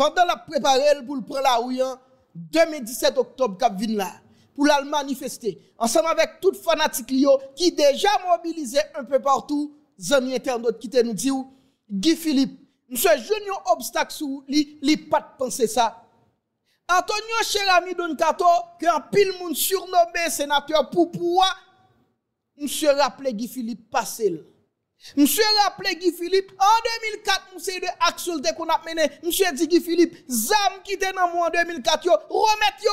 pendant la préparer pour le prendre la rue, 2017 octobre, là, pour la manifester, ensemble avec toute fanatique qui déjà mobilisé un peu partout, amis internautes qui te nous dit, Guy Philippe, monsieur, jeune obstacle sous lui, pas de penser ça. Antonio Cherami Don Kato, que un pile moun surnommé sénateur pour pouvoir, monsieur rappelé Guy Philippe passé. Monsieur rappelé Guy Philippe, en 2004, monsieur de action qu'on a mené, monsieur dit Guy Philippe, zam qui était dans moi en 2004, yo, remet yo.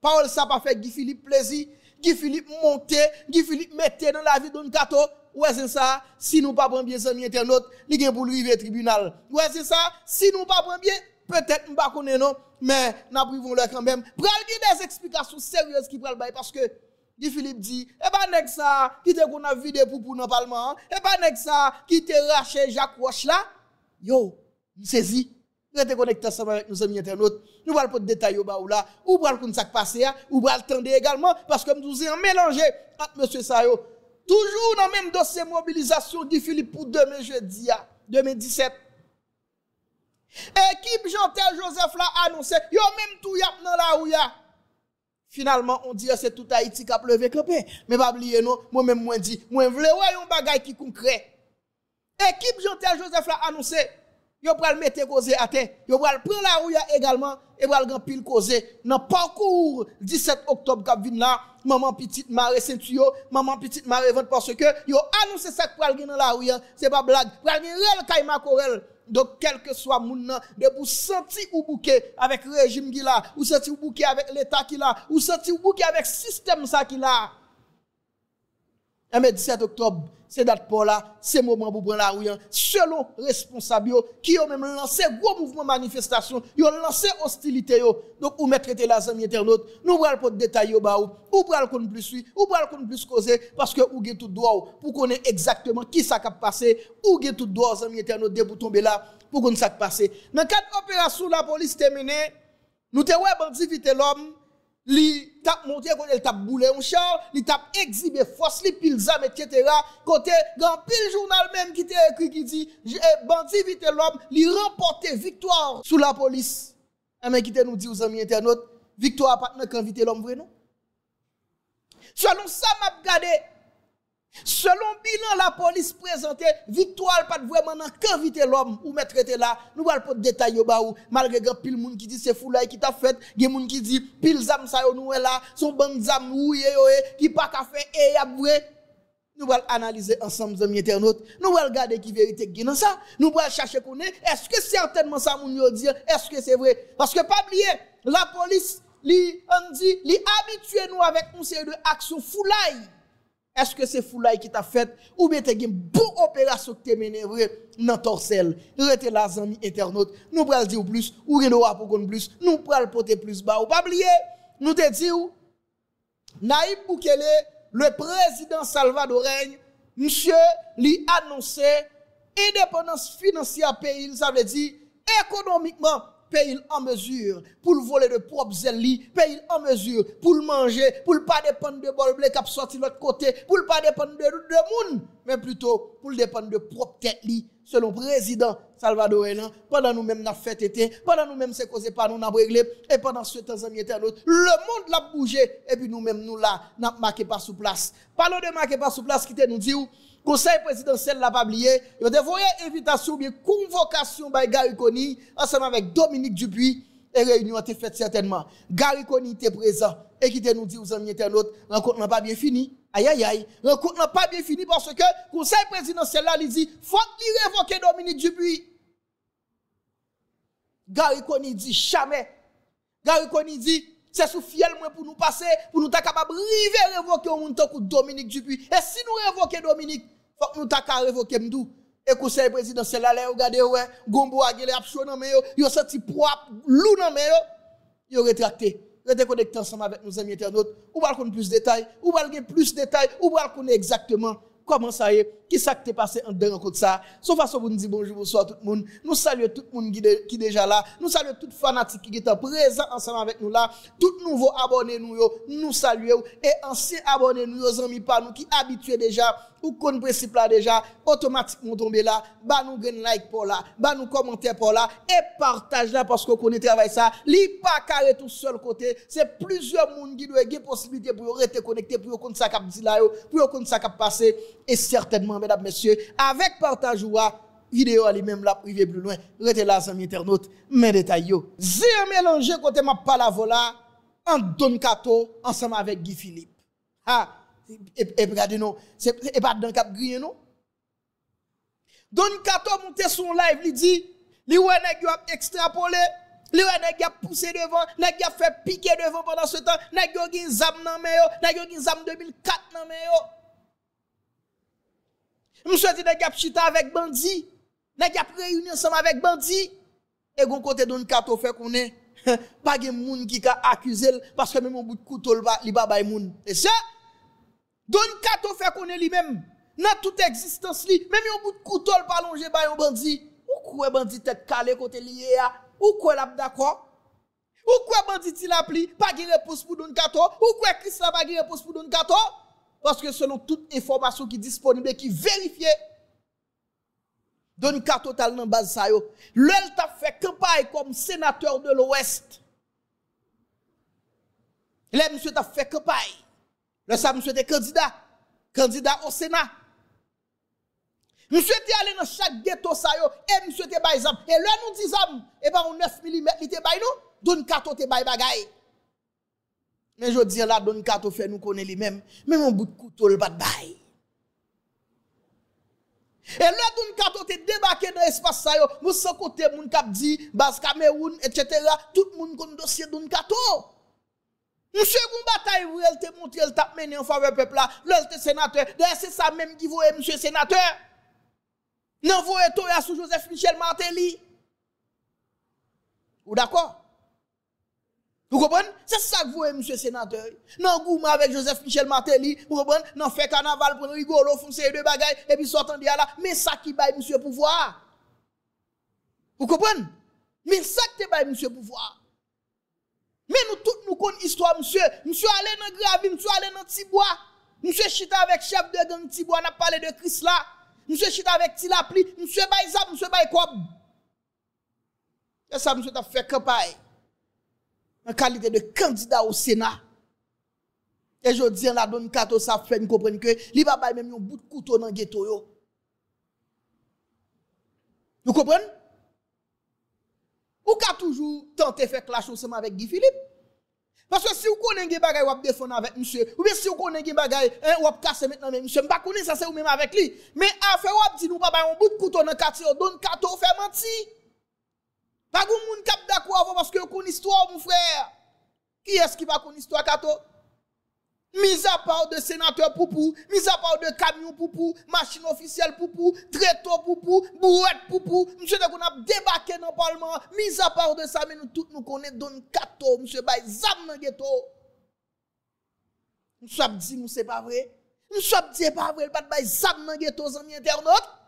Parole ça pas fait Guy Philippe plaisir, Guy Philippe monté, Guy Philippe mettait dans la vie Don Kato, ouais c'est ça, si nous pas prendre bien amis internautes, li gen pour le tribunal. Ouais c'est ça, si nous pas prendre bien, peut-être nous pas connaître non, mais nous privons quand même. Pral des explications sérieuses qui pral bail parce que Guy Philippe dit, eh ben nèg ça qui te qu'on a vidé pour pour dans parlement, eh ben nèg ça qui te raché Jacques Roche là, yo, saisi. Restez connecté ensemble avec nos amis internautes. Nous allons de détails au bas ou là. Ou pour le ça passé, ou pour également, parce que nous avons mélangé entre monsieur Sayo. Toujours dans le même dossier mobilisation Guy Philippe pour demain jeudi, 2017. Équipe Jean-Tel Joseph l'a annoncé, yo même tout yap dans la ouya. Finalement, on dit c'est tout Haïti qui a pleuvé campé. Mais pas oublier non, moi même moi dit, moi vle ouais un bagay qui concret. Équipe Jean-Tel Joseph l'a annoncé, yo pral mettre cause à terre, yo pral prendre la ouya également et pral grand pile cause dans parcours 17 octobre qui vient là, maman petite marée ceinture, maman petite marée vente parce que yo annoncé ça pral dans la ouya, c'est pas blague, pral gen rel kayma korel donc, quel que soit moun de vous sentir ou bouquet avec le régime qui là, ou sentir ou bouquet avec l'État qui là, ou sentir ou bouquet avec le système ça qui là. Mais 17 octobre, c'est date pour là, c'est moment pour prendre la rue, hein. selon responsable qui ont même lancé gros mouvement manifestation, ils ont lancé hostilité Donc ou mettre la amis internautes, nous prenons pas de détails ou ou prenons plus ou prenons plus causer parce que ou avez tout droit pour connaître exactement qui ça passé, ou avez tout droit amis internautes de pour tomber là pour qu'on ça passé. Dans quatre opérations la police terminée, nous te ouais bandi vite l'homme li tap monté côté il tap boulé un char, li tap exhibé force li pile etc. côté grand journal même qui était écrit qui dit eh, bandi vite l'homme li remporté victoire sous la police. Mais qui te nous dit aux amis internautes, victoire pas quand vite l'homme vrai non? Selon ça m'a regardé Selon bilan la police présenté, victoire pas vraiment dans qu'inviter l'homme ou mettre là. Nous allons pas de détails au bas malgré que pile monde qui dit c'est fou là qui t'a fait, a monde qui dit pile zam ça yo nous là, son bon zam ouye qui pas ka fait et y a vrai. Nous allons analyser ensemble amis internautes. Nous allons regarder qui vérité qui dans ça. Nous allons chercher connaître est-ce que certainement ça moun yo dire, est-ce que c'est vrai? Parce que pas oublier la police li on dit li habitué nous avec une série de actions est-ce que c'est Foulay qui t'a fait? Ou bien t'as une bonne opération que t'es mené dans Torsel. Rete la amis internautes. Nous pral dire plus ou rien pour qu'on plus. Nous pral porter plus bas. Ou pas oublier, nous te disons Naïb Boukele, le président Salvadoreñ, monsieur, lui annoncé indépendance financière pays, ça veut dire économiquement pays en mesure pour le voler de propres ailes, pays en mesure pour le manger, pour ne pas dépendre de bol blé qui sorti de l'autre côté, pour ne pas dépendre de, de monde, mais plutôt pour dépendre de propre tête selon le président Salvador pendant nous mêmes n'a fait été, pendant nous mêmes c'est causé par nous n'a réglé, et pendant ce temps amis internautes, le monde l'a bougé, et puis nous mêmes nous là, n'a marqué pas sous place. Parlons de marqué pas sous place qui te nous dit Conseil présidentiel l'a pas oublié. Il a dévoyé invitation bien convocation by Gary Koni ensemble avec Dominique Dupuis et réunion a été faite certainement. Gary Koni était présent et qui te nous dit aux amis internautes, rencontre n'a pas bien fini. Aïe aïe aïe, rencontre n'a pas bien fini parce que conseil présidentiel là il dit faut qu'il révoque Dominique Dupuis. Gary Koni dit jamais. Gary Koni dit c'est sous fiel pour nous passer, pour nous être capable de révoquer un monde Dominique Dupuis. Et si nous révoquons Dominique, faut que nous t'acca révoquer Mdou. Et conseil présidentiel là, regardez, ouais, Gombo a gelé apcho dans yo, yo senti propre, loup dans yo, yo rétracté. Restez connectés ensemble avec nos amis internautes. Ou va plus de détails, ou va plus de détails, ou va exactement comment ça y est, Qui ça passé en deux rencontres ça? Sauf façon pour nous dire bonjour, bonsoir tout le monde. Nous saluons tout le monde qui, est déjà là. Nous saluons tout fanatique qui est présent ensemble avec nous là. Tout nouveau abonnés nous nous saluons et anciens abonnés nous, nos amis pas nous qui habitués déjà ou qu'on principe là déjà, automatiquement tomber là, bah nous gain like pour là, bah nous commenter pour là, et partage là parce qu'on connaît travail ça, li pas carré tout seul côté, c'est plusieurs monde qui doivent avoir possibilité pour rester connecté, pour qu'on ça dit là, pour qu'on ça cap passer, et certainement, mesdames, messieurs, avec partage ou vidéo à lui-même là, privé plus loin, restez là, amis internautes, mes détails. J'ai mélangé côté ma palavo là, en Don Kato, ensemble avec Guy Philippe. Ah, et, regardez non, c'est pas dans cap grillé non? Don Kato monte son live, il dit, li wè nèg yo extrapolé, li wè nèg a poussé devant, nèg a fait piquer devant pendant ce temps, nèg yo gen zam nan nèg yo zam 2004 nan men yo. Monsieur dit nèg chita avec bandi, nèg réuni ensemble avec bandi. Et gon côté Don Kato fait qu'on est pas gen moun qui ka accusé parce que même un bout de couteau li ba bay moun. Et ça Don Kato fait qu'on est lui-même dans toute existence li, même un bout de couteau pas longer ba un bandit. Ou quoi bandit tête calé côté lié a? Ou quoi l'a d'accord? Ou quoi bandit il a pli, pas de réponse pour Don Kato? Ou quoi Christ la pas de réponse pour Don Kato? Parce que selon toute information qui est disponible qui vérifiée Don Kato tal nan base sa yo. T'a fait campagne comme sénateur de l'Ouest. Là, monsieur t'a fait campagne. Le ça, monsieur candidat. Candidat au Sénat. Monsieur était allé dans chaque ghetto ça et monsieur était. Et nous disons, et ben on 9 mm, il était nous, Don Kato te bay bagay. Mais je dis là, Don Kato fait nous connaître lui-même, même un bout de couteau le pas de. Et là, Don Kato te débarqué dans l'espace ça nous sans côté moun kap dit, bas Cameroun, etc. Tout le monde connaît dossier Don Kato. Monsieur Goun bataille où elle te montré, elle t'a mené en faveur peuple là, l'elle te sénateur. D'ailleurs, c'est ça même qui voit monsieur sénateur. Vous êtes sous Joseph Michel Martelly. Ou d'accord? Vous comprenez? C'est ça que vous voyez, monsieur sénateur. Non, goût avec Joseph Michel Martelly, vous comprenez? Non, fait carnaval pour rigolo, foncer de bagailles, et puis sortant là. Mais ça qui baille monsieur pouvoir. Vous comprenez? Mais ça qui baille monsieur pouvoir. Mais nous tous nous connaissons l'histoire, monsieur. Monsieur allé dans Gravi, monsieur allé dans Tibois. Monsieur chita avec chef de gang Tibois, on a parlé de Chris là. Monsieur chita avec Tilapli, monsieur Baïza, monsieur Baïkob. Et ça, monsieur t'a fait campagne. en qualité de candidat au Sénat. Et je dis, la donne kato ça fait, nous comprendre que, li va même un bout de couteau dans le ghetto yo. Vous comprenez? Ou ka toujours tenter faire clash ensemble avec Guy Philippe? Parce que si vous connaissez des bagages, vous défendre avec monsieur. Ou bien si vous connaissez des bagages, vous casser maintenant même monsieur. Je ne connais pas ça, c'est vous-même avec lui. Mais affaire, vous dit, nous pas un bout de couteau dans le quartier, donne kato fait mentir. Pas de monde cap d'accord parce que vous histoire, mon frère. Qui est-ce qui va connaître histoire kato? Mis à part de sénateur poupou, mis à part de camion poupou, machine officielle poupou, tréteau poupou, bouette poupou, monsieur de qu'on a débarqué dans le parlement, mis à part de ça, mais nous tous nous connaissons Don Kato, monsieur Bay Zam dans ghetto. Nous sommes dit, nous c'est pas vrai. Nous sommes dit, pas vrai, pas de Bay Zam dans ghetto, amis internautes.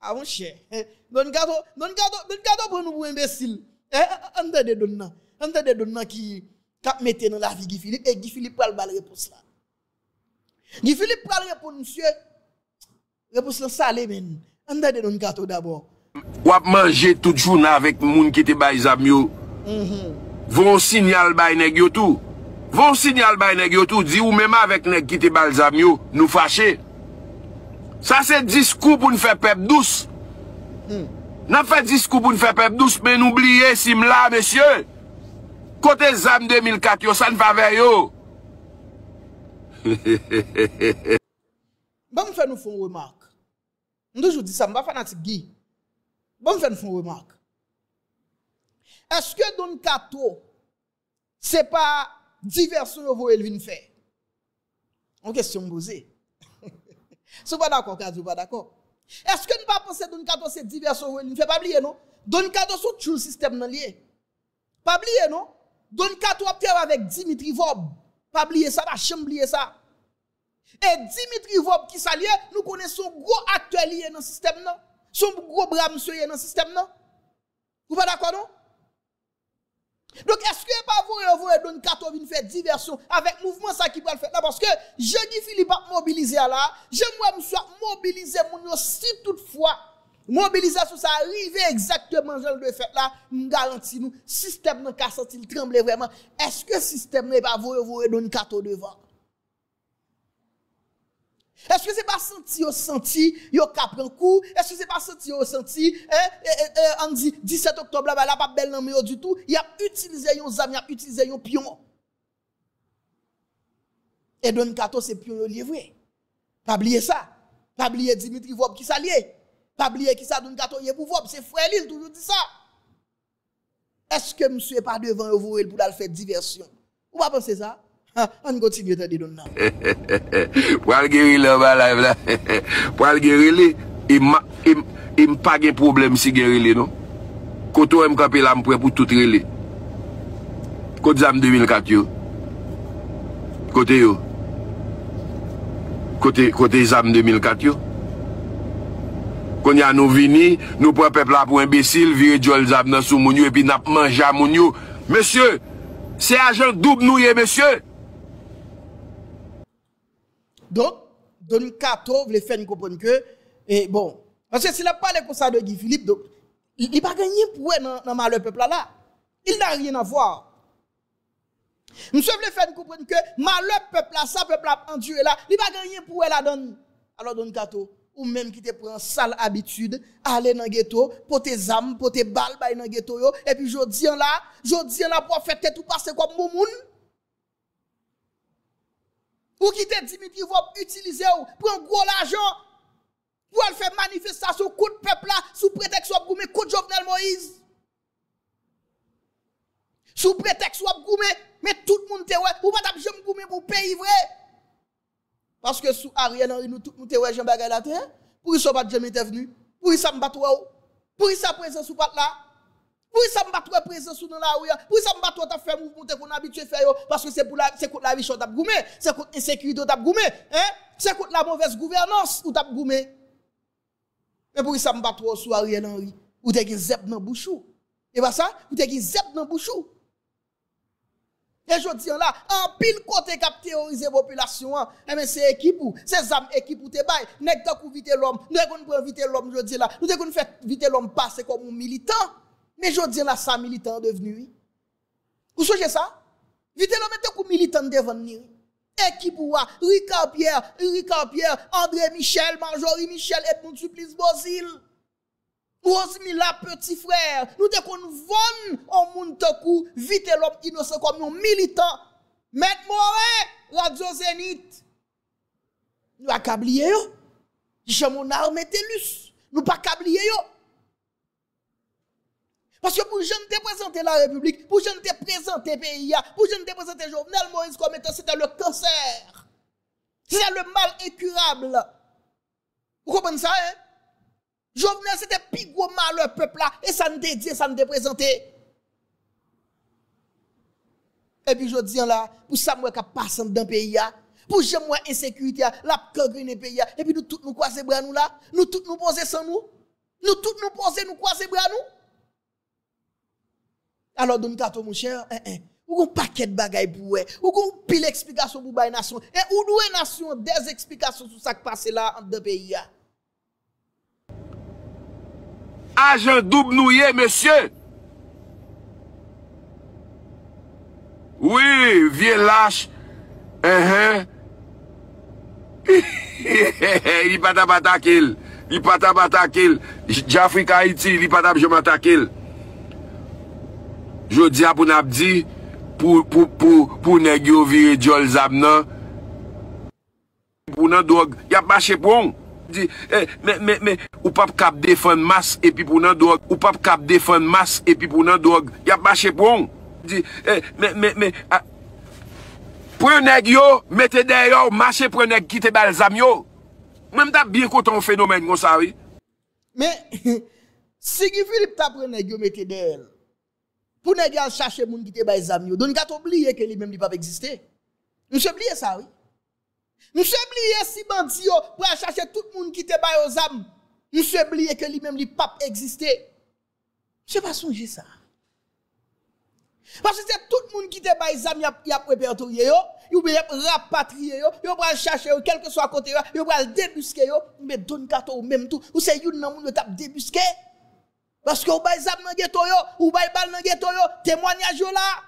Ah mon cher, don gado, don gado, don gado bon pour nous pour imbécile. Eh, eh, eh ande don donna, ande de donna qui cap mettait dans la vie Guy Philippe et Guy Philippe pral bal réponse là. Guy Philippe pral répondre monsieur réponse la salé men. Ande de don gado d'abord. Wap manje tout journée avec moun qui te bay zam yo. Mhm. Von signal bay nèg yo tout. Von signal bay nèg yo tout, di ou même avec nèg qui te bay zam yo, nous fâcher. Sa se diskou pou nou fe pep dous. Mm. Nan fe diskou pou nou fe pep dous, men oubliye sim la, mesye. Kote zam 2004 yo, san fave yo. Bon fè nou fon remark. Mdoujou di sa mba fanatik gi. Bon fè nou fon remark. Eske don kato, se pa diversyon yo vo elvin fè? An kestyon mbose. Vous pas d'accord, vous pas d'accord. Est-ce que nous pas penser Don Kato, c'est diversion voulez faire? Pas oublier, non? Don Kato, c'est tout système lié. Pas oublier, non? Don Kato a avec Dimitri Vob. Pas oublier ça, pas oublier ça. Et Dimitri Vob qui s'allie, nous connaissons gros acteur lié dans le système, non? Son gros bras monsieur dans le système, non? Vous pas d'accord, non? Donc, est-ce que pas vous, vous donner 14 vient faire diversion avec mouvement ça qui va le faire? Là? Parce que jeudi Philippe a mobilisé là, j'aimerais me soit mobiliser mon si toutefois mobilisation ça arrive exactement genre de fait là, me garantis nous, système n'a qu'à sentir trembler vraiment. Est-ce que système n'est pas vous, vous donner 14 devant? Est-ce que c'est pas senti au senti yo ka un coup? Est-ce que c'est pas senti senti hein? Eh, eh, on dit 17 octobre là là pas belle nan du tout, il a utilisé yon zam, il a utilisé yon pion. Et Don Kato c'est pion livré. Pas oublier ça. Pas oublier Dimitri Vob qui s'allié. Pas oublier qui ça Don Kato est pour Vob, c'est frère il toujours dit ça. Est-ce que monsieur est pas devant vous pour aller faire diversion? Ou pas An kontinye ta di don nan. Pwal geri le ba live la. Pwal geri le, im pa gen problem si geri le non. Koto m kapi la m pre pou tout rele. Kote zam 2004 yo. Kote yo. Kote, kote zam 2004 yo. Konya nou vini, nou pre pepla pou imbesil, vire djol zam nan sou moun yo, epi nap manja moun yo. Monsye, se ajan doub nou ye monsye. Donc, Don Kato voulait faire comprendre que, et bon, parce que s'il a parlé comme ça de Guy Philippe, donc, il n'a pas gagné pour dans, dans le peuple là. Il n'a rien à voir. Monsieur voulait faire comprendre que malheur peuple là, ça peuple là enduré là, il n'a pas gagné pour la donne. Alors Don Kato, ou même qui te prend sale habitude, aller dans le ghetto, pour tes âmes, pour tes balles dans le ghetto, et puis je dis là, je dis là pour faire tout passer comme moun. Ou qui te Dimitri va utiliser ou prendre gros l'argent pour aller faire manifestation contre peuple là sous prétexte ou goumer contre Jovenel Moïse. Sous prétexte ou goumer mais tout le monde te ouais ou pas jamais goumer pour pays vrai. Parce que sous Ariel Henry nous tout nous te ouais Jean Bagay la terre pour ils sont pas jamais venu. Pour ça me battre pour ça présence ou pas là. Pour ça me battre présence dans la rue, pour ça battre ta faire mouvement qu'on habitué faire parce que c'est pour la c'est contre la vie chaude t'a goumé, c'est contre l'insécurité t'a goumé, hein? C'est contre la mauvaise gouvernance ou t'a goumé. Mais pour ça me battre sous Ariel Henry, ou t'es zep dans bouchou. Et pas ça, ou t'es zep dans bouchou. Et je dis là, en pile côté cap théoriser population, eh mais c'est équipe ou, c'est âmes équipe ou te bail, nèg vite l'homme, nous devons vite l'homme, je dis là, nous devons faire vite l'homme passer comme un militant. Mais je dis là, ça militant devenu. Vous savez ça? Vite l'homme était comme militant devant nous. Équipe Ricard Pierre, Ricard Pierre, André Michel, Marjorie Michel, Edmond Supplice Bozil. Rosemilla petit frère, nous te qu'on von en monde coup vite l'homme innocent comme un militant. Maître Moré, Radio Zénith. Nous accablier yo. J'ai mon arme telus. Nous pas yo. Parce que pour je ne te présenter la République, pour je ne te présenter pays, pour je ne te présenter Jovenel Moïse comme étant c'était le cancer. C'était le mal incurable. Vous comprenez ça, hein? Jovenel, c'était plus gros mal le peuple là, et ça ne te dit, ça ne te. Et puis je dis là, pour ça, moi, qui passe dans le pays, pour j'aime moi insécurité, la le pays, et puis nous tous nous croiser bras nous là, nous tous nous poser sans nous, nous tous nous poser, nous croiser bras nous. Alors, donne kato, mon cher, eh, eh. Ou un paquet de bagailles pour ou un pile explication pour la nation. Et ou nous nation des explications sur ça qui passe là entre deux pays. Agent double nouillé, monsieur. Oui, vieux lâche. Uh il pas attaquer. Il pas attaquer. J'Afrique Haïti, il pas attaquer. Jodi apoun ap di, pou, pou, pou, pou neg yo vire jol zab nan, pou nan drog, yap mache pon. Di, eh, me, me, me, ou pap kap defan mas, epi pou nan drog, ou pap kap defan mas, epi pou nan drog, yap mache pon. Di, eh, me, me, me, a, pren neg yo, mette deyo, mache pren neg kite bal zam yo. Mwen tap bien konton fenomen kon sa we. Me, si ki Filip tap pren neg yo, mette deyo, pour ne pas chercher moun qui te bay zam yo. Donc, gat oublié que lui-même il pas exister. Nous oublié ça, oui. Monsieur oublié si bandi yo pour chercher tout le monde qui te bail aux âmes. Monsieur oublié que lui-même lui pape existait. Je pas songer ça. Parce que c'est tout le monde qui te bail zam y a répertorié yo bien yo, yo va chercher quel que soit côté yo va débusquer mais donne ou même tout, ou c'est moun yo tap débusquer. Parce que ou bail zam nan ghetto yo, ou bail bal ghetto yo, témoignage là.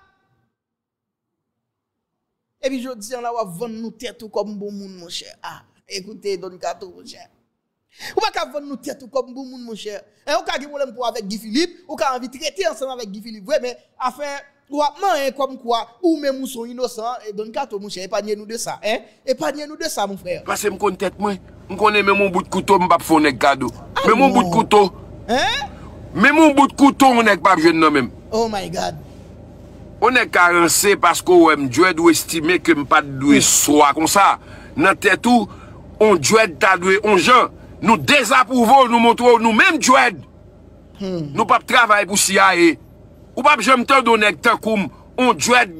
Et puis je dis, on va vendre nous tête comme bon monde, mon cher. Ah, écoutez, donne kato, mon cher. Ou pas vendre nous tête comme bon monde, mon cher. Et ka gen problème pour avec Guy Philippe, ou ka envie de traiter ensemble avec Guy Philippe. Ouais, mais afin ou man comme quoi ou même ou sont innocents et donne kato mon cher épargnez nous de ça hein épargnez nous de ça mon frère parce que me connais tête moi me connais même mon bout de couteau me pas faire cadeau mais mon bout de couteau hein? Mè moun bout kouton ou nèk pap jwen nan mèm. Oh my God. Ou nèk karense pasko wè mdjwè dwe estime ke mpa dwe mm. swa kon sa. Nan tètou, on djwèd ta dwe on jan. Nou dezapouvo, nou montrou, nou mèm djwèd. Hmm. Nou pap travay pou siya e. Ou pap jom tan do nèk tan koum. On djwèd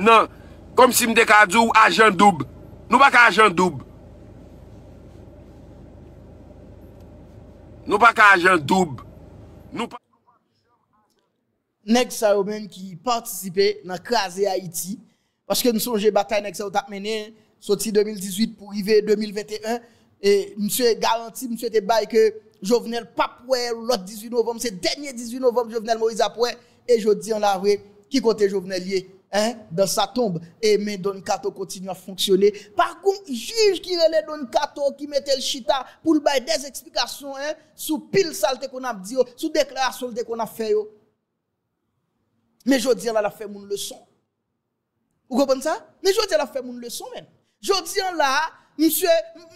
nan, kom si mdek adjou ajan doub. Nou bak ajan doub. Nou bak ajan doub. Nek sa yo men ki partisipe nan kaze Haiti, paske nou sonje batay nek sa yo tap menen, soti 2018 pou rive 2021, e msye garanti, msye te bay ke jovenel papwe lot 18 novem, se denye 18 novem jovenel Moïse apwe, et je dis en la vraie, qui côté Jovenelier, hein, dans sa tombe, et mais Don Kato continue à fonctionner. Par contre, juge qui relève Don Kato, qui mettait le chita pour le bail des explications, hein, sous pile saleté qu'on a dit, sous déclaration qu'on a fait, Mais je dis, là, la fait mon leçon. Vous comprenez ça? Mais je dis, la fait mon leçon, même. Je dis, là, monsieur,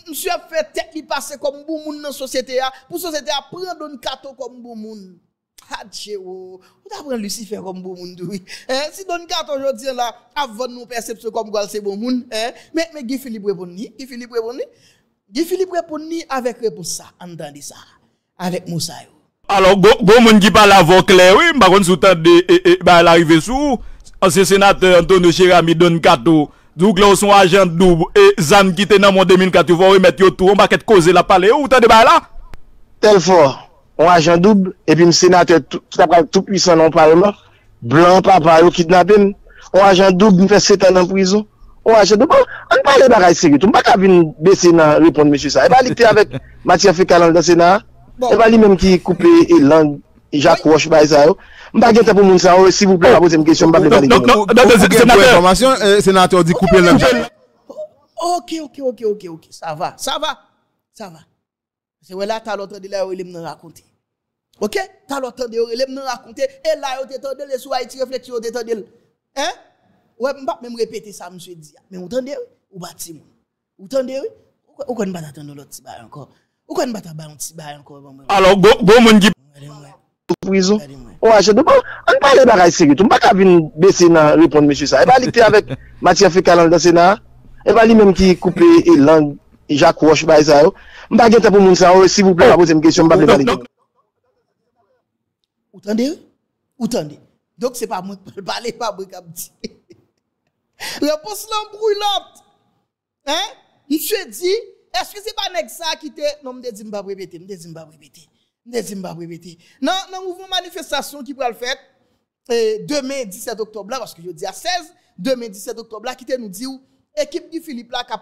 monsieur a fait tête qui passe comme bon monde dans la société, pour la société prendre Don Kato comme bon monde. Hadje ou, ou ta pren Lucifer comme bon monde oui. Eh, si donne carte aujourd'hui là, avant nous perception comme quoi c'est bon monde, eh, mais mais Guy Philippe répond ni, Guy Philippe répond ni. Guy Philippe répond ni avec réponse ça, entendez ça. Avec Moussa yo. Alors bon monde qui parle avant clair oui, par contre sous temps de et bah l'arrivée sous ancien sénateur Antonio Chérami donne cadeau donc là, son agent double et Zan qui était dans mon 2004, tu vas remettre yo tout, on va causer la parler ou t'as de là? Tel fort. on ajan doub, epi m senate tout apal tout pwisan non parlement, blan pa pari ou kidnapen, on ajan doub m fè setan nan prizon, on ajan doub, an pale bagay seri, tou m baka vin besi nan repond mèche sa, e ba li te avèk Mathieu Fekalan dan sena, bon. e ba li mèm ki koupe elan, Jacques Roche bay sa yo, m baka gen tapou moun sa yo, si vouple, apose m kesyon, m baka gen non, non, sa yo. Senateur di koupe elan. Ok, ok, ok, ok, ok, sa va, sa va, sa va. Se wè la ta talotan de la yo ilè mnen rakonte. Ok? Ta Talotan de yo ilè mnen rakonte. E la yo te tande le sou a iti refleksyon yo te tande le. Hein? Wè mbap mèm repete sa mswe di ya. Mè ou tande yo? Ou bati moun. Ou tande yo? Ou kon bat atande lò ti bay anko? Ou kon bata bay an ti bay anko? Alors, go moun di. Prizo. Ou a jè do pa. An pa le bagay seri. Tou mbak avin besi nan repond mè sa. E ba li te avèk Matia Fekalan dan sena. E ba li mèm ki koupe e lang. Jak wosh bay sa yo. Mba gen te pou moun sa, si vous plè, la pose m kèsyon, mba plè valide. Ou tande? Ou tande? Dok se pa moun, pale pa mwen kap di. Repos lan brouilot. Hein? Mse di, eske se pa nek sa ki te, non mde di mba brepete, mde di mba brepete, mde di mba brepete. Nan, nan mouvou manifestasyon ki pral fèt, demen 17 oktobla, paske yo di a 16, demen 17 oktobla, ki te nou di ou, ekip di Philippe la ka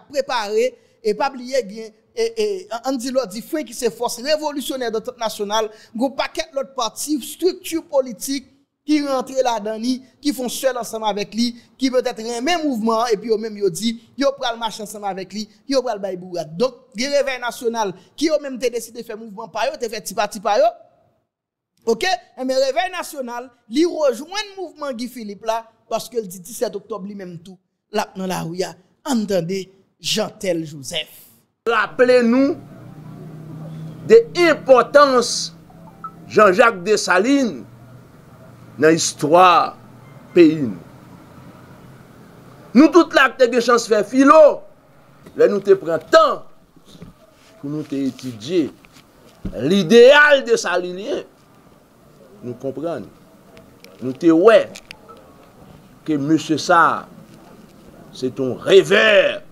prepare, e pabliye gen, et, on dit l'autre, dit frère qui c'est force révolutionnaire de toute nationale, un paquet l'autre parti, structure politique qui rentre là-dedans, qui font seul ensemble avec lui, qui peut être un même mouvement, et puis au même, yo dit, yo pral marcher ensemble avec lui, yo pral bay bourrat. Donc, le réveil national, qui ont même décidé de faire mouvement par yo, te fait petit parti par yo, ok? Mais réveil national, li rejoint le mouvement Guy Philippe là, parce que le 17 octobre, lui même tout, là, dans la rue, entendez, Jantel Joseph. Rappelez-nous de l'importance Jean-Jacques Dessalines dans l'histoire pays. Nous, toute la que chance fait philo, là, nous te prenons temps pour nous étudier l'idéal de Salinien. Nous comprenons. Nous te ouais que monsieur ça, c'est ton rêveur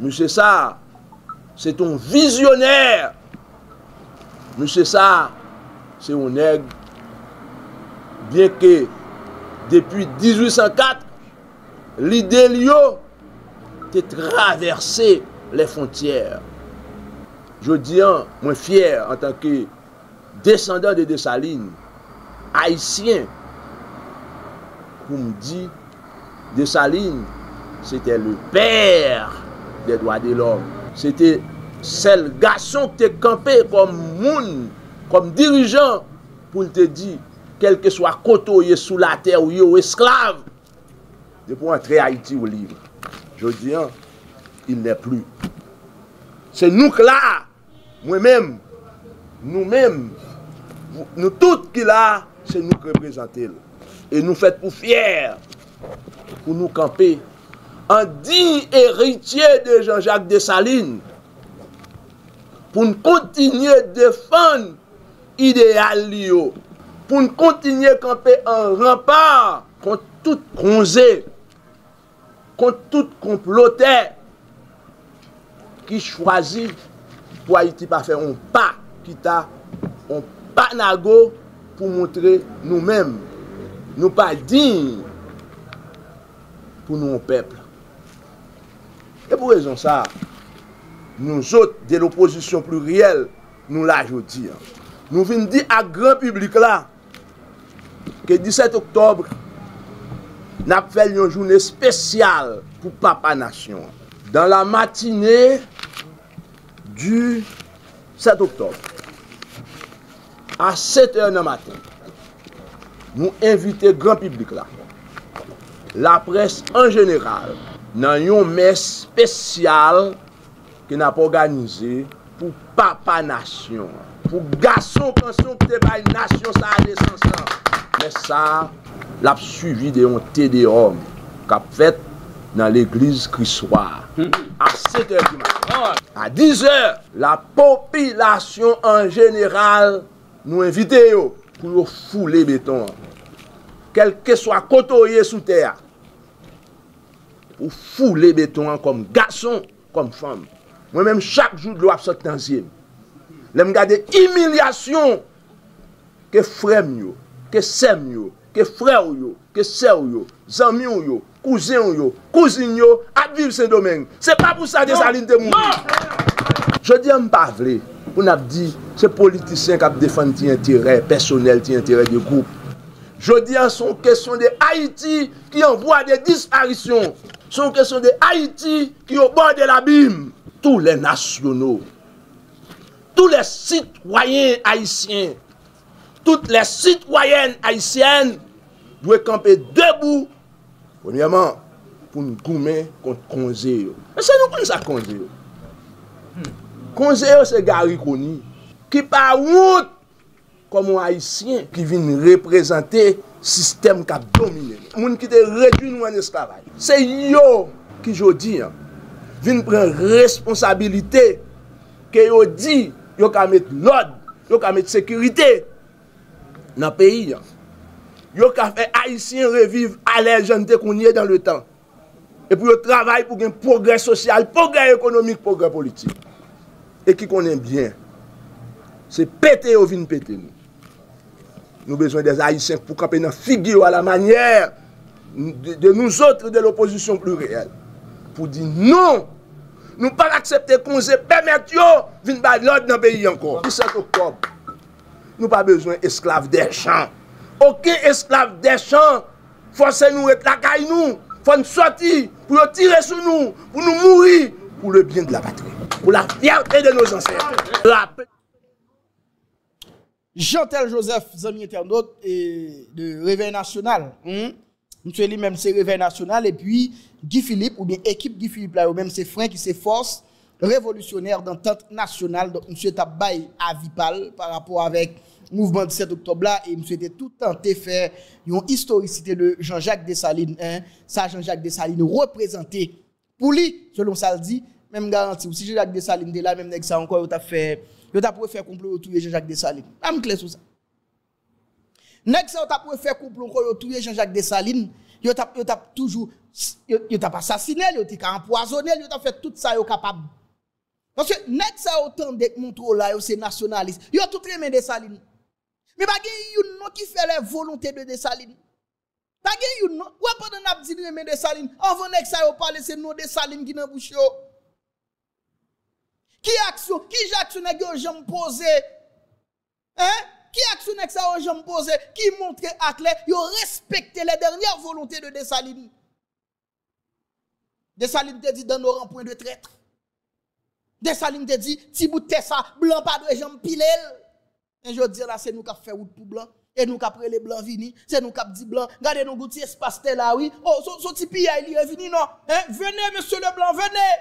Monsye sa, se ton vizyoner. Monsye sa, se yon neg, bien ke depi 1804, l'ide li yo te traverse le fontyer. Je diyan, mwen fyer an tanke descendant de Desaline, haisyen, pou m mdi Desaline, te le père des droits de l'homme. C'était sel garçon qui était campé comme moun, comme dirigeant, pour te dire, quel que soit côté sous la terre ou yo esclave, de pour entrer Haïti au livre. Je dis, hein, il n'est plus. C'est nous que là, moi-même, nous-mêmes, nous tous qui là, c'est nous qui représentons. Et nous faites pour fiers, pour nous camper an di eritye de Jean-Jacques Dessalines pou nou kontinye defan ideal li yo, pou nou kontinye kampe an rampar kont tout konze, kont tout komplote ki chwazi pou Haiti pa fè on pa kita, on pa nago pou montre nou men, nou pa din pou nou pepl. E pou rezon sa, nou zot de l'oposisyon pluriel, nou la jodi. Nou vin di a gran publik la, ke 17 oktobre, nap fel yon jounen spesyal pou Papa Nasyon. Dan la matine du 7 oktobre, a 7 an nan matin, nou invite gran publik la, la pres en general, nan yon mes spesyal ki nan pou organize pou papa nasyon. Pou gason konson ki te bay nasyon sa ane sansan. Mes sa, lap suivi de yon te de om kap fet nan l'eglise kriswa. A 7 er di man. A 10 er, la popilasyon an general nou invite yo pou yo foule beton. Kelke swa koto ye sou ter. ou fou le beton an kom gason, kom fam. Mwen menm chak jou dlo ap sot tansyem. Lem gade imilyasyon ke frem yo, ke sem yo, ke frew yo, ke ser yo, zanmion yo, kouzen yo, kouzin yo, ap viv se domen. Se pa pou sa de salin te moun. Non, non. Je di an pa vle, pou nap di, se politisyen kap defan ti entere, personel ti entere de goup. Je di an son kesyon de Haiti ki anvoa de disparisyon. son question de Haïti qui est au bord de l'abîme. Tous les nationaux, tous les citoyens haïtiens, toutes les citoyennes haïtiennes doivent camper debout, premièrement, pour nous gommer contre Konzé. Mais c'est nous qui ça Konzé. Konzé, c'est Gary Koni, qui par route, comme un haïtien, qui vient représenter sistem ka domine. Moun ki te redwi nou an esklavaj. Se yo ki jodi vin pren responsabilite ke yo di yo ka met lod, yo ka met sekurite nan peyi. Yo ka fe haisyen reviv ale jante konye dan le tan. E pou yo travay pou gen progre sosyal, progre ekonomik, progre politik. E ki konen bien. Se pete yo vin pete nou. Nou bezwen des Haitien pou kampe nan figyo a la manyer de, de nou zotre de l'oposisyon plou reyel. Pou di non. nou, nou pa l'aksepte konze pemet yo vin ba l'od nan peyi ankon. 17 oktob, nou pa bezwen esklav de chan. Ok esklav de chan, fose nou et lakay nou, fon soti pou yo tire sou nou, pou nou mouri, pou le bien de la patrie, pou la fierté de nos ancêtres. Jean-Tel Joseph, zami internaute de Réveil National. Mse li menm se Réveil National. Et puis Guy Philippe, ou bien ekip Guy Philippe la, ou menm se Franck, ki se force révolutionnaire d'entente nationale. Donc mse tabay avipal par rapport avek mouvment 17 octobre la. Et mse te tout tente fè yon historicité de Jean-Jacques Dessalines. Sa Jean-Jacques Dessalines représenté pou li, selon sa l'di, menm garanti. Ou si Jean-Jacques Dessalines menm nek sa anko, ou ta fè... yo ta pou fè complot yo touye Jean-Jacques Dessalines. Am sou sa. Nek sa yo ta pou fè complot yo touye Jean-Jacques Dessalines, yo ta yo, yo t'a pas assassiné, yo t'a empoisonné, yo t'a fait tout ça yo capable. Parce que net ça autant de montre là yo c'est nationaliste. Yo tout remè Dessalines. Mais pas yon non qui fait les volontés de Dessalines. Pas yon non. Ou pendant n'a dit remè Dessalines, avant nek ça yo parler c'est non Dessalines qui dans bouche yo. Qui action, qui action nèg yo jambe posé? Hein? Qui action nèg ça yo jambe posé? Qui montre à clair yo respecté les dernières volontés de Dessalines. Dessalines te dit dans nos rangs de traître. Dessalines te dit, ti ça, blanc pas de jambe pilel. Et je dis là, c'est nous qui fait route pour blanc. Et nous qui les blancs vini. C'est nous qui dit blanc. Regardez nous goûter espace là, oui. Oh, son, son petit il est venu, non? Hein? Venez, monsieur le blanc, venez.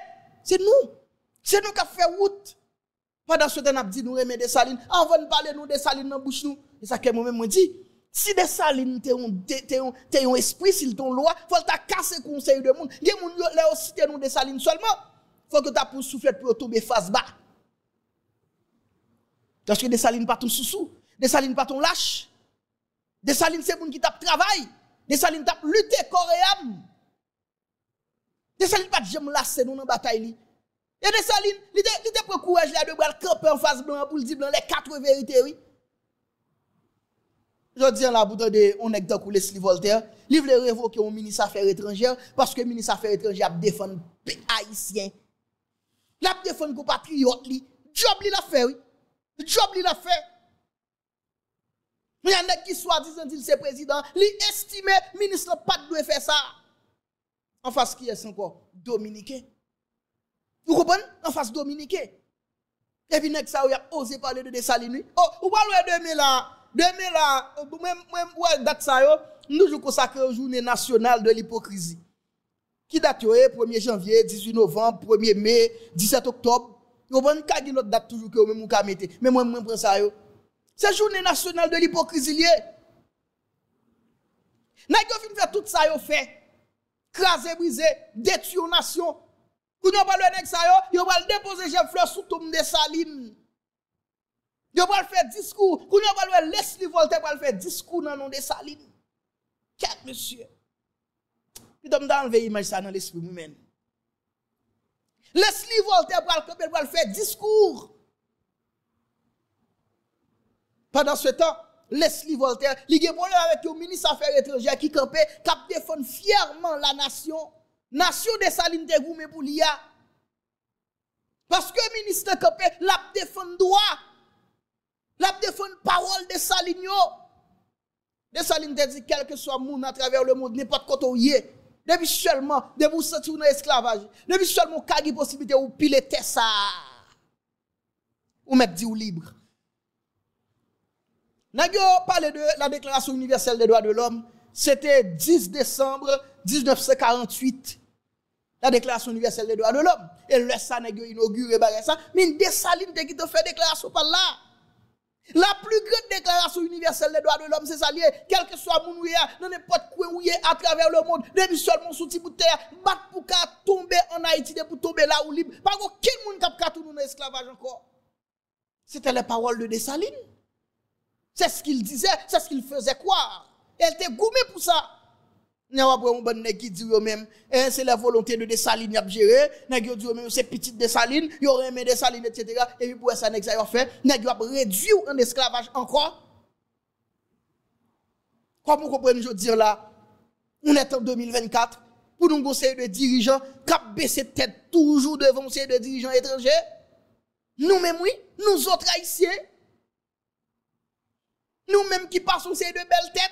C'est nous. C'est nous qui fait route. Pendant ce temps, on a dit nous remet des salines. Avant de parler nous des salines dans bouche nous. Et ça que moi-même me dit. Si des salines t'es un t'es un t'es un esprit s'il ton loi, faut t'a casser conseil de monde. Gen moun yo là aussi t'es nous des salines seulement. Faut que t'as pour souffler pour tomber face bas. Parce que des salines pas ton sous des salines pas ton lâche. Des salines c'est moun qui tape travail. Des salines tape lutter corps et âme. Des salines pas jamais lasser nous dans bataille. Et des salines, il te prend courage là de bral camper en face blanc pour dire blanc les quatre vérités oui. Je dis là pour de on est dans Leslie Voltaire, il veut révoquer au ministre affaires étrangères parce que le ministre affaires étrangères a défendre haïtien. La défendre compatriote li, job li la fait oui. Job li la fait. Il y en a qui soit disant il c'est président, li estime ministre pas doit faire ça. En face qui est encore? Dominicain. Vous comprenez? En face dominicain. Et puis, ça, vous a osé parler de Dessalines. Oh, vous parlez de 2000 là. 2000 là, même, même, ouais, date ça, nous jouons consacré aux journée nationale de l'hypocrisie. Qui date, yo, 1er janvier, 18 novembre, 1er mai, 17 octobre. Vous comprenez? Kagi notre date toujours que vous même vous mettez. Mais moi, je prends ça. C'est journée nationale de l'hypocrisie liée. N'a fin faire tout ça, yo fait. Craser, briser, détruire nation. Quand yon parle de ça, va déposer Jean Fleur sous tombe de saline. Yo va faire discours. Quand yon parle de Leslie Voltaire va faire discours dans nom de saline. Quel monsieur. Puis d'homme d'enlever image ça dans l'esprit même. Leslie Voltaire va faire discours. Pendant ce temps, Leslie Voltaire, il a problème avec le ministre des Affaires étrangères qui campait, qui défend fièrement la nation. Nation de Salines de goumé pour l'IA. Parce que le ministre campé, l'a défend droit. L'a défend parole de Salines. De Salines te dit, quel que soit le monde à travers le monde, n'importe quoi où est. Depuis seulement, depuis vous dans l'esclavage. Depuis seulement, qu'il y a possibilité ou piler ça. Ou mettre dit ou libre. Nous parlé de la Déclaration universelle des droits de l'homme. C'était 10 décembre 1948. La Déclaration universelle des droits de l'homme. Et le ça n'a inauguré ça. Mais Dessalines qui te fait déclaration par là. La plus grande déclaration universelle des droits de l'homme, c'est ça lié. Quel que soit mon dans n'importe quoi à travers le monde, depuis seulement sous de terre, battre pour tomber en Haïti, pour tomber là où libre. Pas aucun monde qui a tourner dans l'esclavage encore. C'était les paroles de Dessalines. C'est ce qu'il disait, c'est ce qu'il faisait croire. Elle était gourmée pour ça. Un bon qui dit hein, c'est la volonté de Dessalines y a géré, nèg yo dit c'est petite Dessalines, y aurait aimé Dessalines etc. et puis pour ça nèg ça fait, nèg yo a réduit en esclavage encore. Comment vous comprenez je dire là, on est en 2024 pour nous conseiller de dirigeants qui baissé tête toujours devant conseiller de dirigeants étrangers. Nous même oui, nous autres haïtiens nous-mêmes qui passons ces de belles têtes,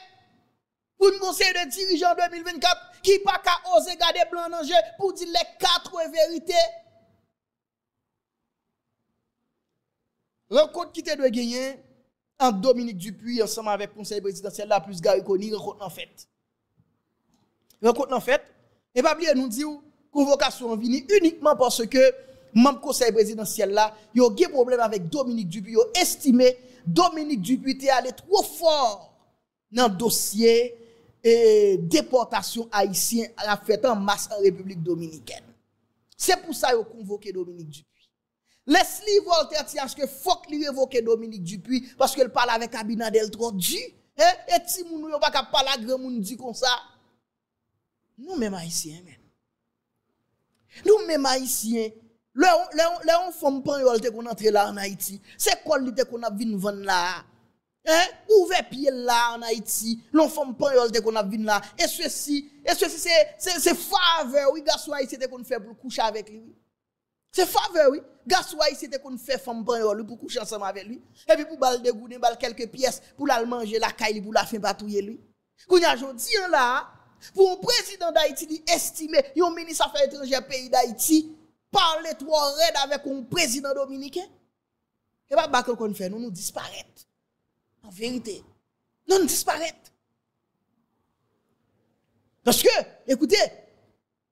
pour nous conseiller de dirigeants 2024, qui pas qu'à oser garder blanc en jeu pour dire les quatre vérités. Rencontre qui te doit gagner en Dominique Dupuis ensemble avec le conseil présidentiel la plus Gariconi, rencontre en fait. Rencontre en fait, et pas oublier nous dire convocation vini uniquement parce que membre conseil présidentiel là, il y a un problème avec Dominique Dupuis, il estimé Dominique Dupuis est allé trop fort dans le dossier et déportation haïtienne à fait en masse en République dominicaine. C'est pour ça qu'il a convoqué Dominique Dupuis. Leslie Voltaire dit que faut qu'il révoque Dominique Dupuis parce qu'il parle avec Abinadel trop. Eh, et si moun yo pas parler grand moun dit comme ça. nous même haïtiens. Nous même haïtiens, le on, femme pan te qu'on entre là en Haïti. C'est quoi l'idée qu'on a vinn vendre là? Hein? Ouvert pied là en Haïti? L'on femme pan te qu'on a vinn là. Et ceci, et ceci c'est faveur oui garçon haïtien te qu'on fait pour coucher avec lui. C'est faveur oui. Garçon haïtien te qu'on fait femme pan pour coucher ensemble avec lui. Et puis pour bal dégoûter bal quelques pièces pour la manger la caille pour la fin patrouiller lui. Kounya jodi là pour un président d'Haïti estimer un ministre affaires étrangères pays d'Haïti parler trop raide avec un président dominicain. Et pas bac qu'on fait, nous nous disparaître. En vérité, nous disparaître. Parce que, écoutez,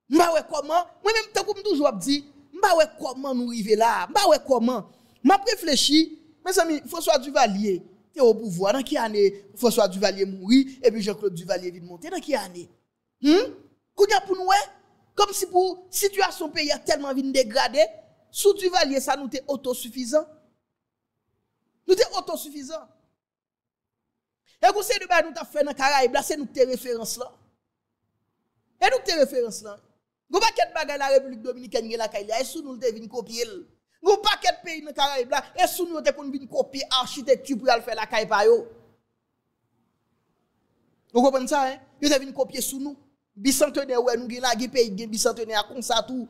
m'a ouais comment, moi-même, tant comme toujours dit, m'a ouais comment nous arriver là, m'a ouais comment. M'a réfléchi, mes amis, François Duvalier, t'es au pouvoir, dans qui année François Duvalier mourit, et puis Jean-Claude Duvalier vient monter, dans qui année? Kounya pour nous, comme si pour situation pays a tellement vite dégradé, sous Duvalier, ça nous était autosuffisant. Nous était autosuffisant. Et vous savez, nous avons fait dans Caraïbes, là, c'est nous tes références là. Et nous tes références là. Vous pas quel bagage la République dominicaine est là, et sous nous devons copier. Vous pas quel pays dans Caraïbes là, et sous nous devons copier l'architecture pour faire la caille Vous comprenez ça, hein? Vous devez copier sous nous bicentenaire ouais nous là pays bicentenaire comme ça tout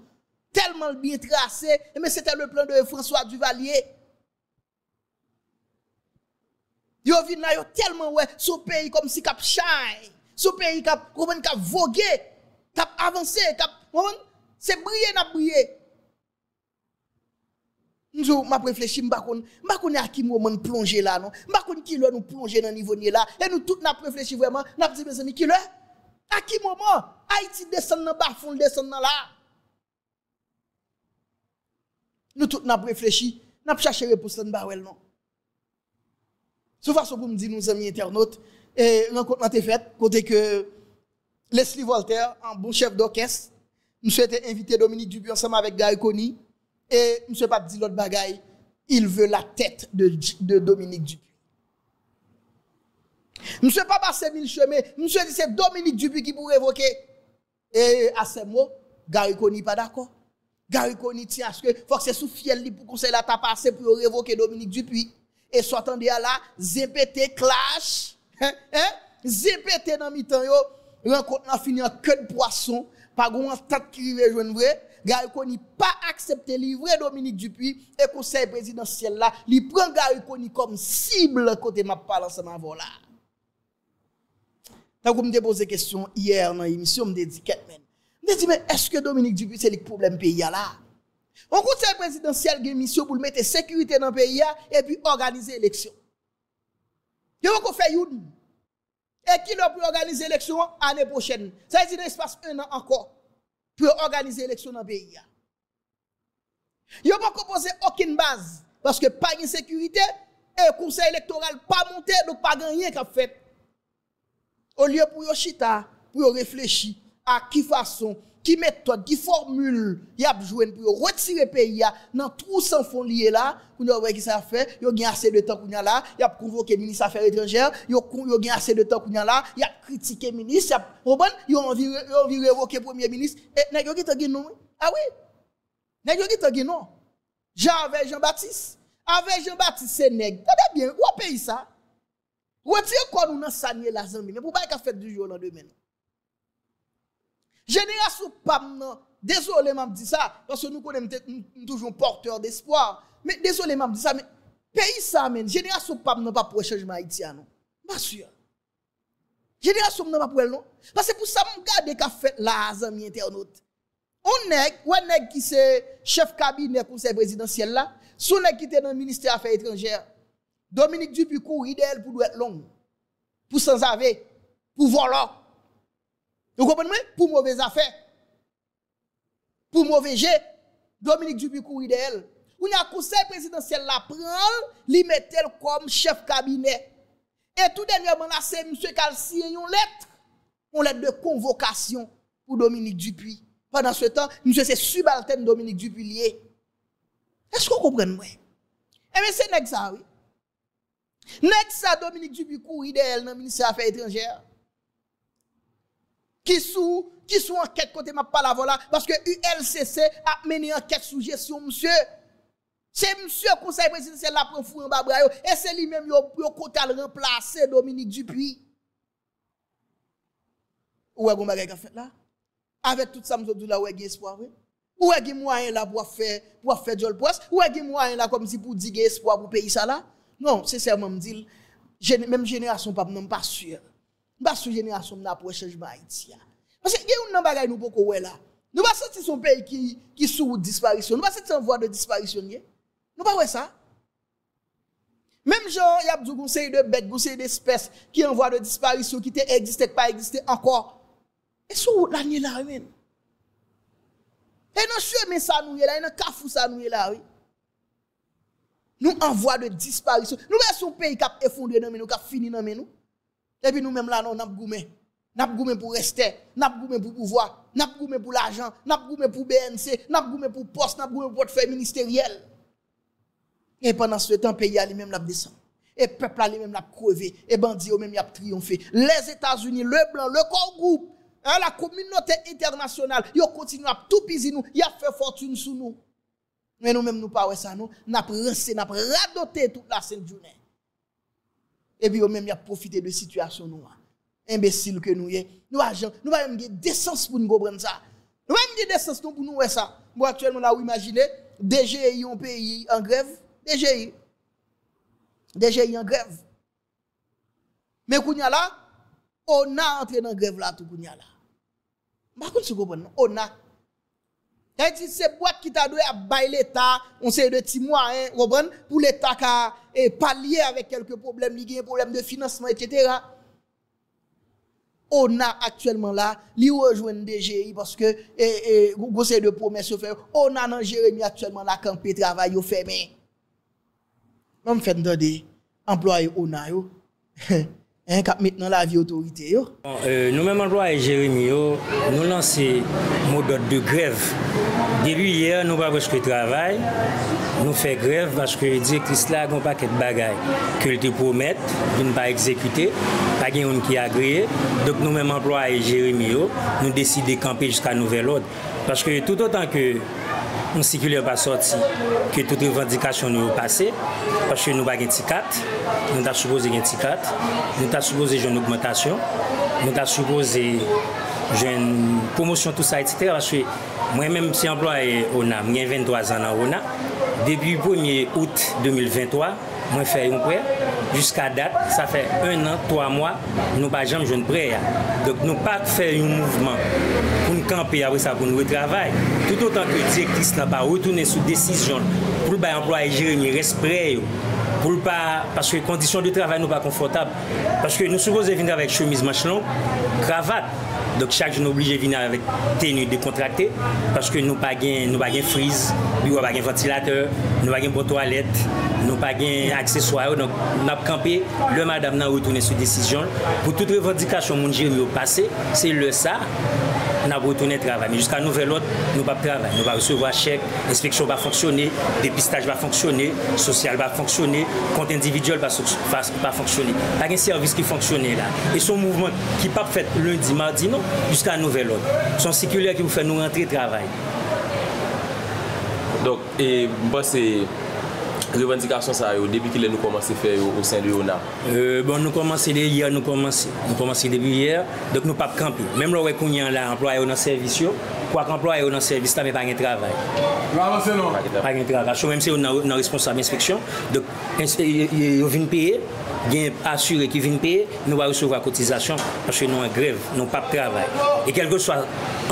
tellement bien tracé mais c'était le plan de François Duvalier yo vin là yo tellement ouais ce pays comme si cap pays cap comment cap voguer cap avancer cap c'est n'a Nous m'a réfléchi à qui moment non? Nous plonger dans niveau là et nous tout n'a réfléchi vraiment n'a dit à qui moment Haïti descend dans bas Nous tous n'a réfléchi, n'a cherché non? Sous façon pour me dire nos amis internautes et rencontre été faite côté que Leslie Voltaire en bon chef d'orchestre nous souhaitons inviter Dominique Dupuis ensemble avec Gary Conny et monsieur pas dit l'autre bagaille il veut la tête de, de Dominique Dupuis Monsieur pas passé mille chemins. Monsieur dit c'est Dominique Dupuis qui pourrait évoquer. Et à ces mots, Gary Koni pas d'accord. Gary Koni tient à ce que faut que c'est sous fiel pour conseil la passé pour révoquer Dominique Dupuis. Et soit à là, ZPT clash. Hein? Hein? ZPT dans mi-temps yo, rencontre n'a fini en queue de poisson, pas grand tête qui rive joindre vrai. Gary Koni pas accepté livrer Dominique Dupuis et conseil présidentiel là, il prend Gary Koni comme cible côté m'a parle ensemble là. Tant que me posé question hier dans l'émission. Me dit mais est-ce que Dominique Dupuis c'est le problème pays là On conseil présidentiel une mission pour mettre sécurité dans le pays et puis organiser l'élection. Yo ko fait youn. Et qui l'a pour organiser l'élection? L'année prochaine. Ça veut dire qu'il un an encore pour organiser l'élection dans le pays. Yo pas poser aucune base parce que pas de sécurité et le conseil électoral pas monté donc pas gagné qu'a fait au lieu pour yo chita, pour réfléchir à qui façon, qui méthode, qui formule, y a besoin pour retirer pays dans tout sans fond lié là, pour nous voir qui ça fait, yo gagne assez de temps pour là, y a convoqué ministre affaires étrangères, yo gagne assez de temps pour là, y a critiqué ministre, y a bon, yo envie yo envie révoquer premier ministre et yo qui te non? Ah oui. Yo qui te non? Jean avec Jean-Baptiste, avec Jean-Baptiste c'est nèg. T'as bien, où pays ça? Retire quoi nous dans sanier la zambi, mais pour pas faire du jour dans demain. Génération pam désolé m'a dit ça parce que nous connaissons toujours porteur d'espoir. Mais désolé m'a dit ça mais pays ça men, génération pam n'a pas pour changement haïtien non. Pas sûr. Génération n'a pas pour elle non. Parce que pour ça me garder qu'a fait la zami internaute. On nèg, ou nèg qui c'est chef cabinet conseil présidentiel là, son nèg qui était dans le ministère des Affaires étrangères Dominique Dupuis courir d'elle pour être long. Pour sans avoir. Pour voler. Vous comprenez? Pour mauvaises affaires. Pour mauvais jet. Dominique Dupuis courir d'elle. Ou y a conseil présidentiel la prend, li mette comme chef cabinet. Et tout dernièrement là, c'est M. Calcier une lettre. Une lettre de convocation pour Dominique Dupuis. Pendant ce temps, M. c'est subalterne Dominique lié. Est-ce qu'on comprend moi? Eh bien, c'est ça, oui. Nek sa Dominique Dupuis courir d'elle dans le ministère des Affaires étrangères. Qui sous qui sous enquête côté m'a pas la voilà parce que ULCC a mené enquête sous gestion monsieur. C'est monsieur conseil présidentiel la prend fou en bas et c'est lui même yo yo côté remplacer Dominique Dupuis. Ouais gon bagay fait là avec tout ça m'zo là ouais espoir oui? Ou est moyen là pour faire pour faire Jol Press ou est moyen là comme si pour dire espoir pour pays ça là? Non sincèrement me dit même génération pas non pas sûr pas sûr génération n'a pour changement Haïti parce que y a une bagay nous poko ouais là nous pas son pays qui qui sous disparition nous pas en voie de disparition nous pas ça même gens y a conseil de bêtes d'espèces qui en voie de disparition qui existait pas existé encore et sous l'année là et non ça nous là, et dans kafou ça nous là, oui. Nous envoie de disparition. Nous sommes un pays qui a effondré dans nous, qui fini dans nous. Et puis nous même là, nous avons goumé. Nous avons pour rester, nous avons pour pouvoir, nous avons pour l'argent, nous avons pour BNC, nous avons pour poste, nous avons pour portefeuille ministériel. Et pendant ce temps, le pays a lui-même l'a descend. Et le peuple a lui-même l'a crevé. Et bandit même triomphé. Les États-Unis, le blanc, le corps groupe, Hein, la communauté internationale, yo continue à tout piser nous, y a fait fortune sous nous. Mais nous même nous pas ça nous, n'a rincé, n'a radoté toute la sainte journée. Et puis y a profité de situation nous. Hein. Imbécile que nous y Nous agents, nous pas même décence pour nous comprendre ça. Nous même décence pour nous voir ça. Moi actuellement là vous imaginez DGI un pays en grève, DGI DGI en grève. Mais kounya là on a entré dans grève là tout kounya là. Par contre, tu comprends, on a. dit c'est boîte qui t'a donné à bailler l'État, on sait de petits moyens, pour l'État qui pallier avec quelques problèmes, il y a problème de financement, etc. On a actuellement là, li rejoint DGI parce que, et, et, de promesses fait, on a dans Jérémy actuellement là, campé travail au fermé. On fait des employés on a yo. hein, yo. Euh, nous même endroit et Jérémy nous lancer mode de grève. Depuis hier nous pas presque travail. Nous fait grève parce que directrice là un paquet de bagages que te promettent de ne pas exécuter, pas quelqu'un qui a agréé. Donc nous même employés et Jérémy nous décidons de camper jusqu'à nouvel ordre parce que tout autant que un circulaire pas sorti, que toute revendication nous passé, parce que nous de ticket, nous avons supposé un nous avons une augmentation, nous avons supposé une promotion, tout ça, etc. Parce que moi-même, si employé ONA, j'ai 23 ans en ONA, depuis le 1er août 2023, moi fait un prêt. Juska dat, sa fe 1 an, 3 mwa, nou pa jam joun pre ya. Dok nou pa fe yon mouvman pou nou kampe avre sa pou nou retravay. Tout otan ke direktris nan pa wotounen sou desisyon pou l bay employe jiremi respre yo. Pou l pa, paske kondisyon de travay nou pa konfortab. Paske nou souboze vina avèk chemise machlon, kravat. Dok chak joun oblige vina avèk tenu dekontrakte. Paske nou pa gen, gen friz, nou pa gen ventilateur, nou pa gen bon toalet. Pas d'accessoires. Donc nous avons campé, le madame n'a retourné sur décision. Pour toute revendication, mon Jérémy passé, c'est le ça nous avons retourné travail. Mais jusqu'à nouvel ordre, nous pas travailler. Nous va recevoir chèque, l'inspection va fonctionner, dépistage va fonctionner, social va fonctionner, compte individuel va, fonctionner. Pas un service qui fonctionne là. Et son mouvement qui pas fait lundi, mardi, non, jusqu'à nouvel ordre. Son circulaire qui vous fait nous rentrer travail. Donc, et moi, c'est revendication ça depuis qu'il nous commencé à faire au sein de l'ONA euh, Bon, nous commençons hier, nous commençons. Nous commençons depuis hier, donc nous pas camper. Même là, qu'on y a là, employé dans le service, quoi qu'employé dans le service, mais pas de travail. Pas de travail. Même si on a responsable d'inspection, donc ils viennent payer gen asure ki vin peye, nou va resevwa kotizasyon anche nou an grev, nou pa pravay. E kelke swa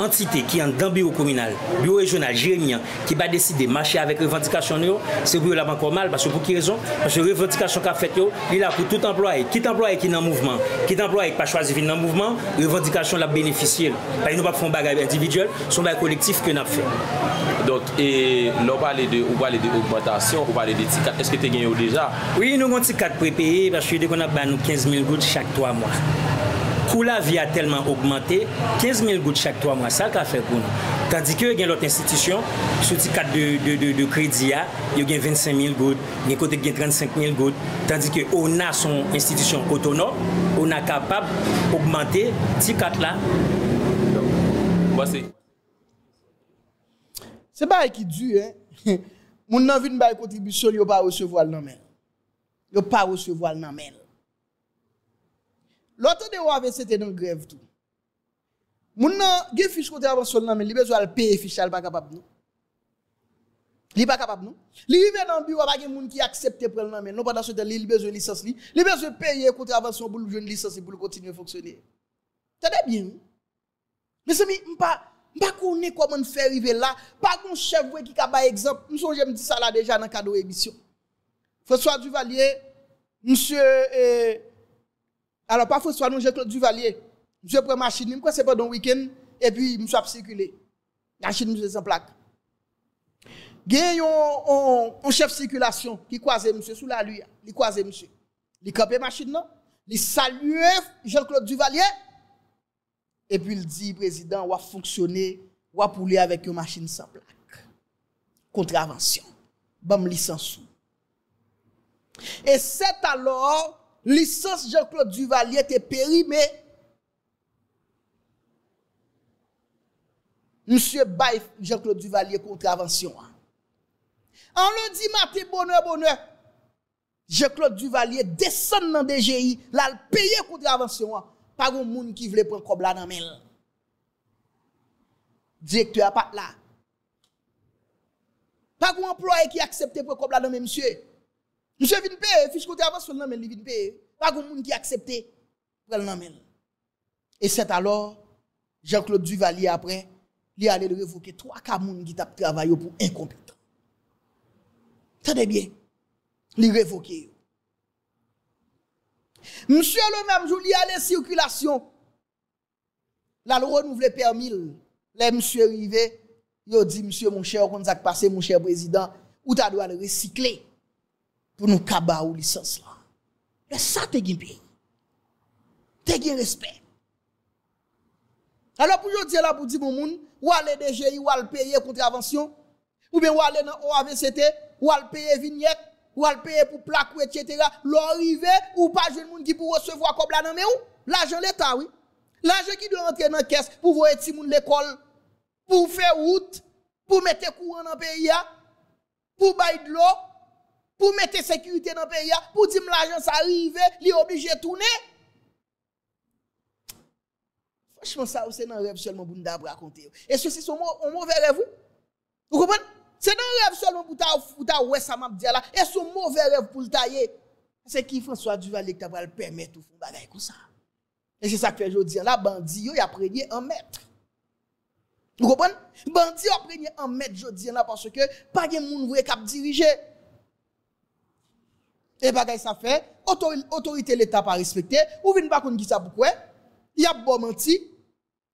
entite ki an dan biro kominal, biro regional, jeremian, ki ba deside mache avèk revendikasyon yo, se biro la ban komal, basyo pou ki rezon, basyo revendikasyon ka fèt yo, li la pou tout employe, kit employe ki nan mouvman, kit employe ki pa chwazi vin nan mouvman, revendikasyon la beneficye. Pari nou pa pou fon bagay individuel, son bagay kolektif ke nap fè. Donc, et l'on parle de augmentation, on parle de tikat, eske te gen yo deja? Oui, nou gen tikat prepeye, persuadé qu'on a banni 15 000 gouttes chaque 3 mois. Kou la vi a telman augmente, 15 000 gout chak 3 mwa, sa ka fe pou nou. Tandis ki yo gen lot institisyon, sou ti kat de, de, de, de kredi ya, yo gen 25 000 gout, gen kote gen 35 000 gout, tandis ki yo na son institisyon otonom, yo na kapab augmente ti kat la. Basi. Se ba e ki du, moun nan vi nou ba e kontribisyon yo ba ou se voal nan men. Yo pa resevo al nan men. Lote de wave se te nan grev tou. Moun nan ge fich kote avansyon nan men, li bezo al peye fich al pa kapap nou. Li pa kapap nou. Li ve nan bi wap age moun ki aksepte prel nan men, nou pa da sote li, li bezo lisans li. Li bezo peye kote avansyon pou lou joun lisans li pou kontinye foksyone. Tade bien. Me se mi mpa, mpa koune kwa moun fè rive la, pa kon chevwe ki ka ba ekzamp, mson jem di sa la deja nan kado emisyon. François Duvalier, msye, eh, alo pa François, nou jè Claude Duvalier, msye pre machine, mkwa se pa don week-end, epi msye ap sikule. Machine msye san plak. Gen yon, yon chef sikulasyon, ki kwaze msye sou la luya, li kwaze msye. Li kapè machine nan, li salue Jean-Claude Duvalier, Et puis il dit, président, on va fonctionner, on va pouler avec une machine sans plaque. Contravention. Bam licence. Et c'est alors, licence Jean-Claude Duvalier était périmée. Monsieur Baye Jean-Claude Duvalier contravention. En le dit matin, bonheur, bonheur. Jean-Claude Duvalier descend dans DGI, là, le payer contravention. pa goun moun ki vle pren kob la nan men. Direktor apat la. Pa goun employe ki aksepte pren kob la nan men, msye. Msye vin pe, fich kote avans sol nan men, li vin pe. Pa goun moun ki aksepte pren nan men. E set alor, Jean-Claude Duvalier apre, li ale de revoke 3 ka moun ki tap travayo pou inkompetant. Tade bien, revoke yo. Monsieur le même jour, il y a les circulations. Là, le renouvelé permis. Les monsieur arrivé, il dit, monsieur, mon cher, on a passé, mon cher président, ou tu dois le recycler? Pour nous cabar ou licence là. Et ça, t'es un pays. T'es un respect. Alors, pour dire là, pour dire mon monde, ou aller DGI, ou aller payer contravention, ou bien ou aller dans OAVCT, ou aller payer vignette, ou al payer pour plaque, etc. L'arrivée, ou pas jeune monde qui pour recevoir comme la mais où? L'argent l'État, oui. L'argent qui doit rentrer dans la caisse pour voir petit monde l'école, pour faire route, pour mettre courant dans le pays, pour bailler de l'eau, pour mettre sécurité dans le pays, pour dire l'argent ça arrive, il est obligé de tourner. Franchement, ça, c'est un rêve seulement pour nous raconter. Et ceci, c'est un mauvais rêve. Vous? Comprenez? C'est un rêve seulement pour ta ouais ça m'a dit là et son mauvais rêve pour le tailler? C'est qui François Duvalier qui t'a le permettre tout faire bagay comme ça? Et c'est ça que je dis là bandit y a prégné un mètre. Vous comprenez? Bandit a prégné un mètre je dis là parce que pas de monde vrai cap diriger. Et bagay ça fait autorité l'état pas respecté ou vinn pas qui ça pourquoi il y a bon menti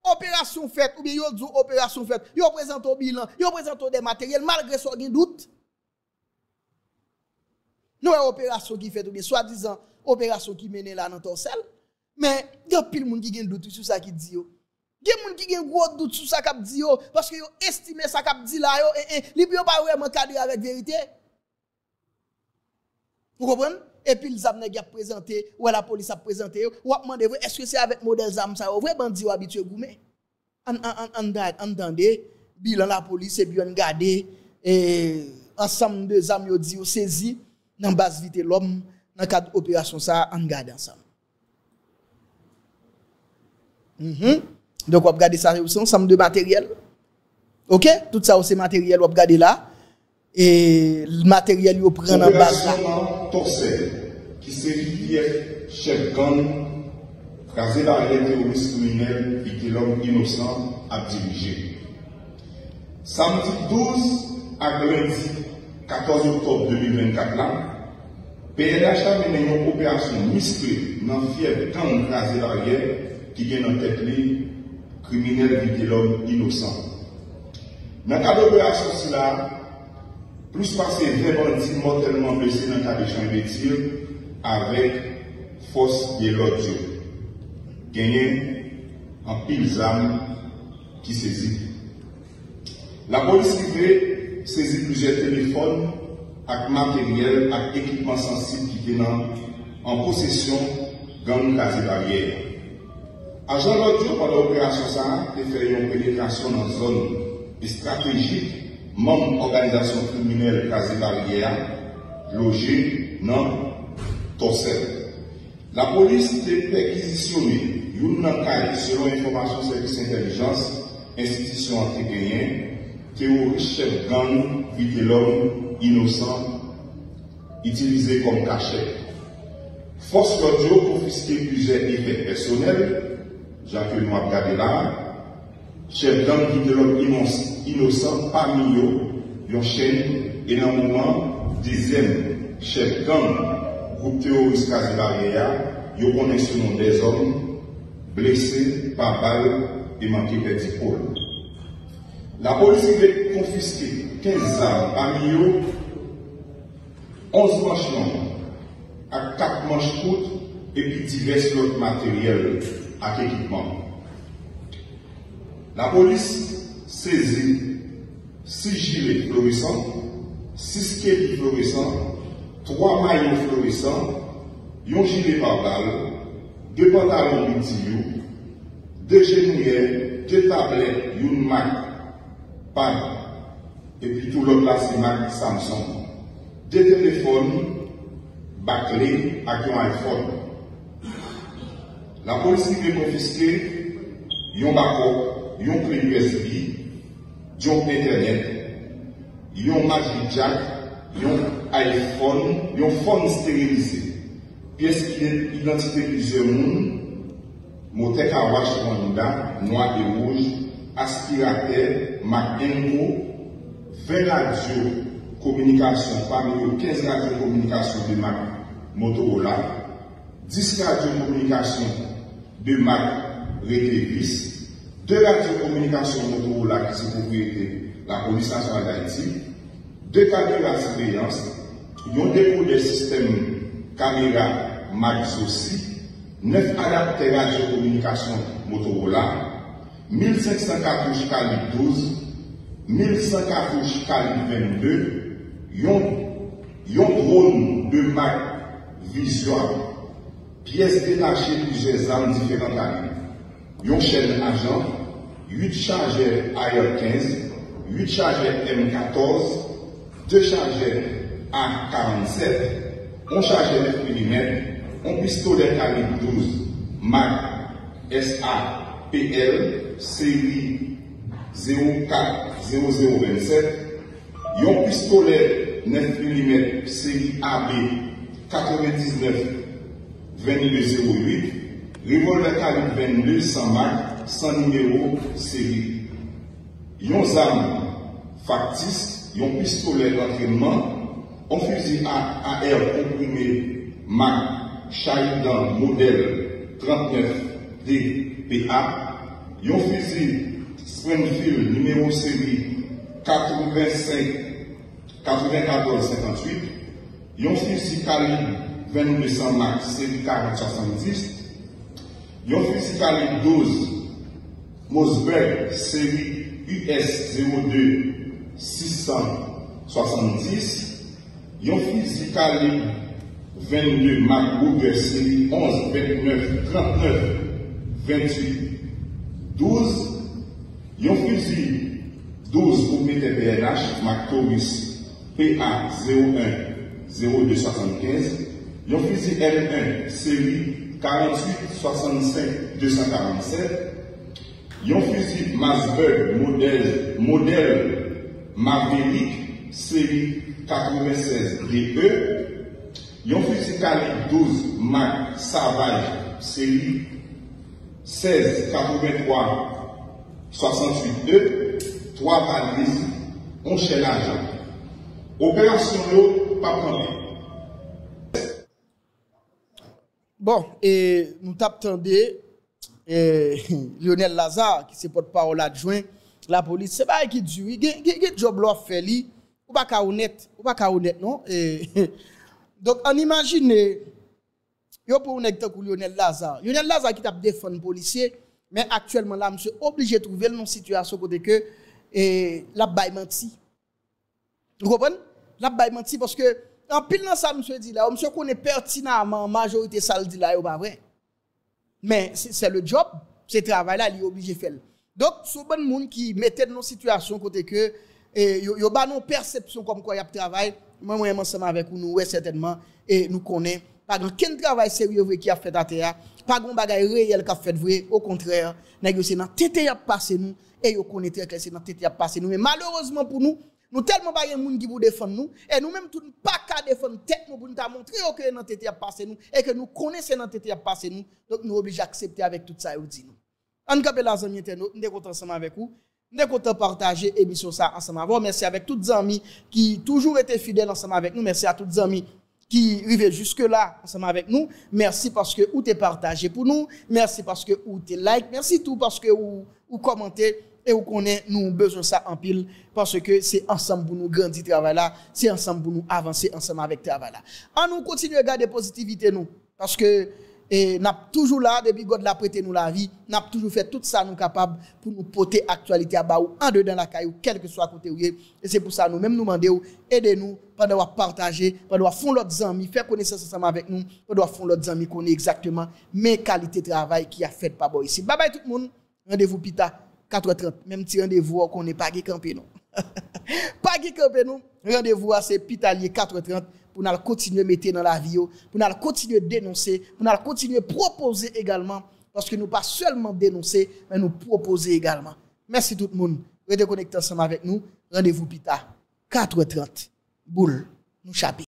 opération faite ou bien yo dit opération faite yo présente au bilan yo présente des matériels malgré gen doute nous opération qui fait ou bien soi-disant opération qui mène là dans ton sel. Mais il y a pile monde qui doute sur ça qui dit il y a monde qui gen gros doute sur ça qui dit parce que yo estimé ça qui dit là et et li pas vraiment cadré avec vérité vous comprenez? Et puis les amener a présenté ou la police a présenté ou a demandé est-ce que c'est avec modèle zam ça? Vrai bandit ou habitué goumé en en en entendez bilan la police et puis on garder et ensemble de zam yo dit saisi dans base vite l'homme dans cadre opération ça en garde ensemble. Mm donc on regarder ça ensemble de matériel. OK? Tout ça c'est matériel on regarder là et le matériel yo prend en base là qui s'est chef gang crasé dans les terroristes criminels et que l'homme innocent a dirigé. Samedi 12 à lundi 14 octobre 2024 là, PNH a mené une opération musclée dans le fief camp crasé l'arrière qui vient en tête les criminels et l'homme innocent. Dans le cadre de l'opération, plus passé 20 bandits mortellement blessés dans de champ de tir avec force de l'autre. Gagné en pile d'armes qui saisit. La police privée saisit plusieurs téléphones avec matériel, avec équipement sensible qui étaient en possession gang casier barrière. Agent l'audio pendant l'opération a fait une pénétration dans une zone stratégique, membre organisation criminelle Barrière, logé dans Torsel. La police a perquisitionné une caille selon information service intelligence, institution anti terroriste chef gang, vite l'homme innocent, utilisé comme cachet. Force l'audio confisqué plusieurs effets personnels, Jacques là, chef gang vite l'homme innocent, parmi eux, yon chaîne, et dans le moment, dixième chef gang, groupe terroriste Kazi Barrière, yon connaît ce nom des hommes, blessés par balle et manqué petit pôle. La police a confisqué 15 armes parmi eux, 11 manches longues, à 4 manches courtes et puis divers autres matériels à équipement. La police saisit 6 gilets fluorescents, 6 képis fluorescents, 3 maillots fluorescents, un gilet par balle, 2 pantalons multi 2 genouillères, 2 tablettes, une Mac, pad, et puis tout l'autre là c'est Mac Samsung. 2 téléphones, bâclés avec un iPhone. La police a confisqué un backup, un clé USB, un Internet, un Magic Jack, un iPhone, un phone stérilisé. Pièce qui est identité plusieurs mondes, moteur à wash Honda, noir et rouge, aspirateur, Mac-Enco, 20 radios communication, parmi eux 15 radios communication de Mac Motorola, 10 radios communication de Mac Retevis, 2 radios communication Motorola qui sont propriété la police nationale d'Haïti, 2 caméras de surveillance, ils ont découvert des systèmes caméra Max aussi, 9 adapteurs radio-communication Motorola, 1500 cartouches calibre 12, 1100 cartouches calibre 22, yon drone de Mac Visual, pièces détachées plusieurs armes différentes yon chaîne agent, 8 chargeurs AR-15, 8 chargeurs M14, 2 chargeurs A47, on chargeur 9 mm, un pistolet calibre 12 Mac SAPL série 040027, un pistolet 9 mm série AB 99 2208, revolver calibre 22 sans marque, sans numéro série. Un arme factice, un pistolet d'entraînement un fusil à air comprimé Mac Shaidan modèle 39 DPA, un fusil Springfield numéro série 85 94 58, un fusil calibre 2200 Mac série 4070, un fusil calibre 12 Mosberg série US 02 670, un fusil calibre 22 Mac Booker série 11, 29, 39, 28, 12. Un fusil 12 pour mettre PNH Mac Taurus PA 01 0275. Un fusil L1 série 48 65 247. Un fusil Masberg modèle, modèle Maverick série 96 DE, yon fusil calibre 12 Mac Savage série 16 83 68 E, 3 valises, 11 chaîne agent. Opération l'eau, pas prendre. Bon, et nous t'attendons Lionel Lazare, qui se porte-parole adjoint, la police, c'est pas qui dit, il y a un job là fait ou pas honnête, ou pas honnête non? Donc on imagine yo pour nèg tant Lionel Lazare. Lionel Lazare qui t'a défendre policier mais actuellement là monsieur obligé de trouver une situation côté que et la bail menti. Vous comprenez? La bail menti parce que en pile dans ça monsieur dit là, monsieur connaît pertinemment majorité ça dit là pas vrai? Mais c'est le job ce travail-là, il est obligé de faire. Donc, ce bon monde qui mettait dans une situation côté que, et yo, yo non perception comme quoi y a travail, moi, moi, ensemble avec nous, ouais, certainement, et nous connaissons, pas grand quel travail sérieux qui a fait à terre, pas grand bagay réel qui a fait vrai, au contraire, yo c'est dans tête y a passé nous, et yo connaît très clair c'est dans tête y a passé nous, mais malheureusement pour nous, nous tellement pas de monde qui pour défendre nous. Et nous même tout pas qu'à défendre tête nous pour nous montrer que dans tête a passé nous. Et que nous connaissons dans tête a passé nous. Donc nous obligés d'accepter avec tout ça et nous. En capé la amis nous. Content ensemble avec vous. Nous content partager l'émission ça ensemble vous. Merci avec tous les amis qui toujours été fidèles ensemble avec nous. Merci à tous les amis qui arrivent jusque là ensemble avec nous. Merci parce que vous t'es partagé pour nous. Merci parce que vous t'es like merci tout parce que vous, vous commentez et vous connaissez, nous besoin ça en pile parce que c'est ensemble pour nous grandir travail là, c'est ensemble pour nous avancer ensemble avec travail là. En nous continuer à garder positivité nous parce que et n'a toujours là depuis God l'a prêté nous la vie, n'a toujours fait tout ça nous capable pour nous porter actualité à bas ou en dedans la caillou quel que soit côté où et c'est pour ça nous même nous demander aidez-nous pendant partager, pendant faire l'autre amis, faire connaissance ensemble avec nous, pendant faire l'autre amis connaît exactement mes qualités de travail qui a fait par ici. Bye bye tout le monde. Rendez-vous pita 4h30, même si rendez-vous qu'on n'est pas campé non. pas campé non. Rendez-vous à c'est pitalier 4h30 pour nous continuer à mettre dans la vie, pour nous continuer à dénoncer, pour nous continuer à proposer également parce que nous pas seulement dénoncer, mais nous proposer également. Merci tout le monde. Restez connectés ensemble avec nous. Rendez-vous pita 4h30. Boule, nous chapé.